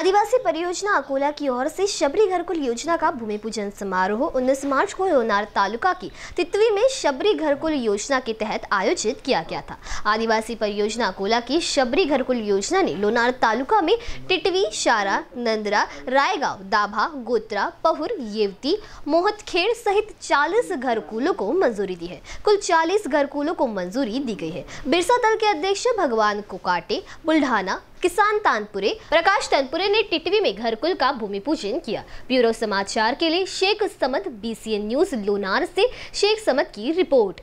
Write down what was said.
आदिवासी परियोजना अकोला की ओर से शबरी घरकुल योजना का भूमि पूजन समारोह 19 मार्च को लोनार तालुका की तितवी में शबरी घरकुल योजना के तहत आयोजित किया गया था। आदिवासी परियोजना अकोला की शबरी घरकुल योजना ने लोनार तालुका में टिटवी, शारा, नंदरा, रायगांव, दाभा, गोत्रा, पहुर, येवती, मोहतखेड़ सहित 40 घरकुलों को मंजूरी दी है। कुल 40 घरकुलों को मंजूरी दी गई है। बिरसा दल के अध्यक्ष भगवान कोकाटे, बुल्ढाना किसान तानपुरे, प्रकाश तानपुरे ने टिटवी में घरकुल का भूमि पूजन किया। ब्यूरो समाचार के लिए शेख समद बीसीएन न्यूज़ लोनार से शेख समद की रिपोर्ट।